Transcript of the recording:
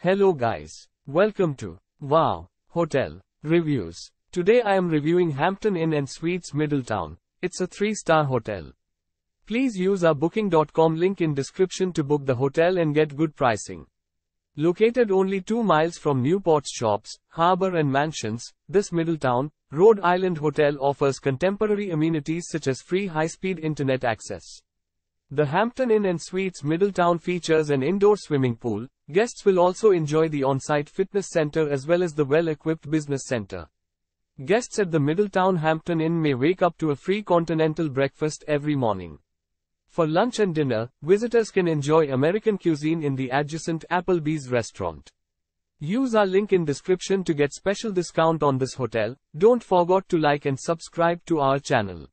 Hello guys. Welcome to Wow Hotel Reviews. Today I am reviewing Hampton Inn and Suites Middletown. It's a 3-star hotel. Please use our booking.com link in description to book the hotel and get good pricing. Located only 2 miles from Newport's shops, harbor and mansions, this Middletown, Rhode Island hotel offers contemporary amenities such as free high-speed internet access. The Hampton Inn and Suites Middletown features an indoor swimming pool. Guests will also enjoy the on-site fitness center as well as the well-equipped business center. Guests at the Middletown Hampton Inn may wake up to a free continental breakfast every morning. For lunch and dinner, visitors can enjoy American cuisine in the adjacent Applebee's restaurant. Use our link in description to get special discount on this hotel. Don't forget to like and subscribe to our channel.